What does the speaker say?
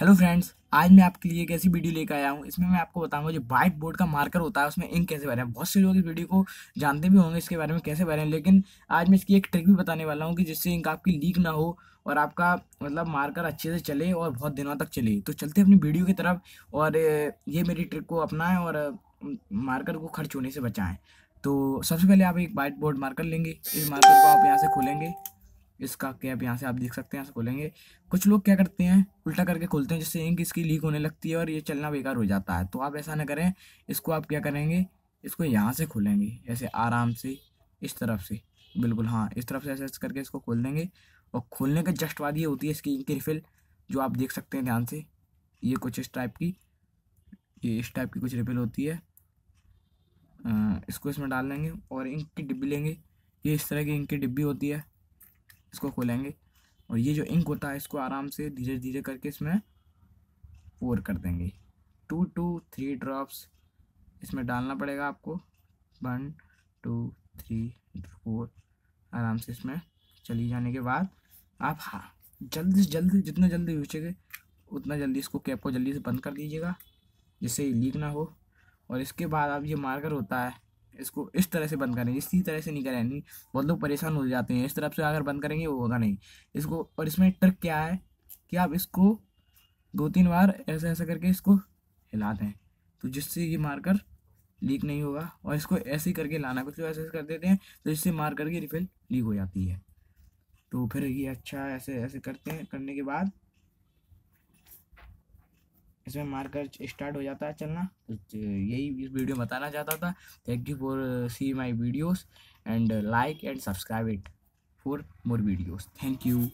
Hello friends, आज मैं आपके लिए एक ऐसी वीडियो लेकर आया हूँ। इसमें मैं आपको बताऊँगा जो वाइट बोर्ड का मार्कर होता है, उसमें इंक कैसे भरें। बहुत से लोग इस वीडियो को जानते भी होंगे, इसके बारे में कैसे भरें, लेकिन आज मैं इसकी एक ट्रिक भी बताने वाला हूँ कि जिससे इंक आपकी लीक ना हो और आपका मतलब मार्कर अच्छे से चले और बहुत दिनों तक चले। तो चलते अपनी वीडियो की तरफ़ और ये मेरी ट्रिक को अपनाएँ और मार्कर को खर्च होने से बचाएँ। तो सबसे पहले आप एक वाइट बोर्ड मार्कर लेंगे। इस मार्कर को आप यहाँ से खोलेंगे। इसका कैप यहाँ से आप देख सकते हैं यहाँ से खोलेंगे। कुछ लोग क्या करते हैं, उल्टा करके खोलते हैं, जिससे इंक इसकी लीक होने लगती है और ये चलना बेकार हो जाता है। तो आप ऐसा ना करें, इसको आप क्या करेंगे, इसको यहाँ से खोलेंगे, ऐसे आराम से, इस तरफ़ से। बिल्कुल हाँ इस तरफ़ से ऐसे करके इसको खोल देंगे। और खोलने के जस्ट बाद ये होती है इसकी इंक की रिफिल, जो आप देख सकते हैं ध्यान से। ये कुछ इस टाइप की, ये इस टाइप की कुछ रिफिल होती है। इसको इसमें डाल लेंगे और इंक की डिब्बी लेंगे। ये इस तरह की इंक की डिब्बी होती है। इसको खोलेंगे और ये जो इंक होता है इसको आराम से धीरे धीरे करके इसमें पोर कर देंगे। टू टू थ्री ड्रॉप्स इसमें डालना पड़ेगा आपको। वन टू थ्री फोर आराम से इसमें चली जाने के बाद आप हाँ जल्दी से जल्दी, जितना जल्दी हो सके उतना जल्दी इसको कैप को जल्दी से बंद कर दीजिएगा, जिससे लीक ना हो। और इसके बाद आप ये मार्कर होता है इसको इस तरह से बंद करें इसी तरह से नहीं करेंगे बहुत लोग परेशान हो जाते हैं, इस तरफ़ से अगर बंद करेंगे, वो होगा नहीं। इसको, और इसमें ट्रिक क्या है कि आप इसको दो तीन बार ऐसे ऐसे करके इसको हिला दें तो जिससे ये मार्कर लीक नहीं होगा, और इसको ऐसे ही करके लाना, कुछ लोग ऐसे कर देते हैं तो इससे मार्कर की रिफिल लीक हो जाती है। तो फिर ये अच्छा ऐसे ऐसे करते हैं, करने के बाद इसमें मार्कर स्टार्ट हो जाता है चलना। तो यही इस वीडियो में बताना चाहता था। Thank you for see my videos and like and subscribe it for more videos thank you